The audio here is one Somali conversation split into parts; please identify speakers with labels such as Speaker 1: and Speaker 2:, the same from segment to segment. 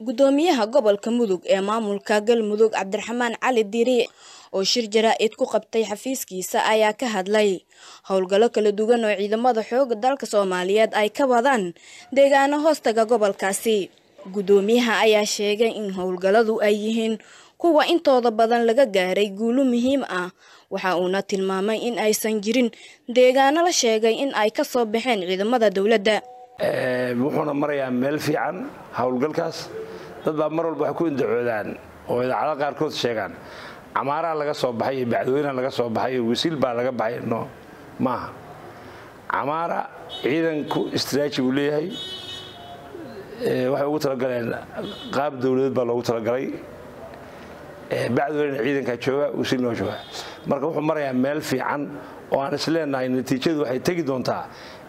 Speaker 1: gudoomiyaha gobolka mudug ee maamulka galmudug cabdiraxmaan cali diiri oo shir jaraa-id ku qabtay xafiiskiisa ayaa ka hadlay. Howlgallo kala duwan oo ciidamada xooga dalka soomaaliyeed ay ka wadaan deegaano hoostaga gobolkaasi. Gudoomiyaha ayaa sheegay in howlgalladu ay yihiin kuwa intooda badan laga gaaray guulo muhiim ah. Waxa uuna tilmaamay in aysan jirin deegaano la sheegay in ay ka soo baxeen ciidamada dowladda.
Speaker 2: Wuxuuna marayaa meel fiican howlgalkaas dad baa mar walba waxay ku indacoodaan oo idaacada qaarkood sheegaan. Camaaraa laga soo baxay iyo bacdweynaha laga soo baxay iyo wasiil baa laga baxay. No maaha. Camaara ciidanku istraaji uu leeyahay waxay ugu talagaleen qaab dowladeed baa loogu talagalay. Bacdweyna ciidankaa jooga wasiil noo jooga. Marka wuxuu marayaa meel fiican oo aan isleenahay natiijadu waxay tegi doontaa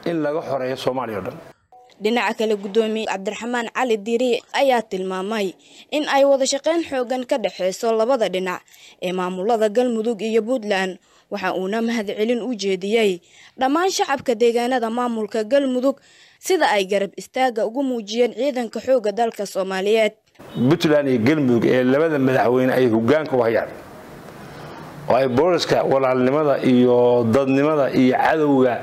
Speaker 2: in laga xoreeyo soomaaliya o dhan
Speaker 1: dhinaca kale gudoomiye cabdiraxmaan cali diiri ayaa tilmaamay in ay wada shaqeyn xoogan ka dhexeyso labada dhinac ee maamulada galmudug iyo puntland. Waxa uuna mahadcelin u jeediyey dhammaan shacabka deegaanada maamulka galmudug sida ay garab istaaga ugu muujiyeen ciidanka xooga dalka soomaaliyeed.
Speaker 2: Puntland iyo galmudug ee labada madaxweyne ay hogaanka u hayaan oo ay booliska walaalnimada iyo dadnimada iyo cadowga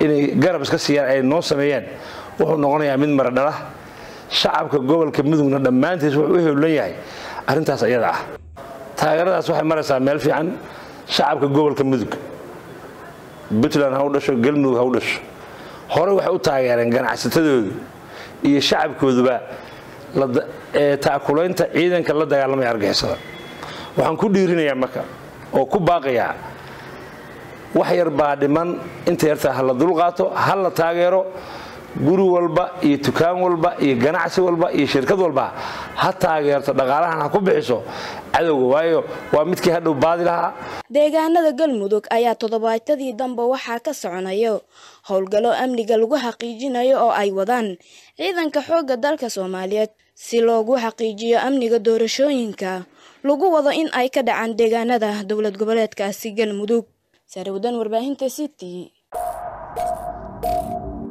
Speaker 2: inay garab iska siiyaan ay noo sameeyeen wuxuu noqonayaa mid maradhala shacabka gobolka mudugna dhammaantiis wuxuu u hewlan yahay arrintaas ayada ah. Taageeradaas waxay maraysaa meel fiican shacabka gobolka mudug puntland ha u dhasho galmudug ha u dhasho. Hore waxay u taageereen ganacsatadoodu iyo shacabkooduba taakulaynta ciidanka la dagaalamaya argixisada waxaan ku dhiirinayaa marka oo ku baaqayaa wax yar baa dhiman inta yartaa ha la dulqaato ha la taageero guri walba iyo dukaan walba iyo ganacsi walba iyo shirkad walba ha taageerto dhaqaalahan ha ku bixiso cadowga waayo waa midkii hadhow baadi lahaa.
Speaker 1: Deegaanada galmudug ayaa toddobaatadii dambe waxaa ka soconayo howlgallo amniga lagu xaqiijinayo oo ay wadaan ciidanka xoogga dalka soomaaliyeed si loogu xaqiijiyo amniga doorashooyinka lagu wado in ay ka dhacaan deegaanada dowlad goboleedkaasi galmudug. Sarwdan warbaahinta city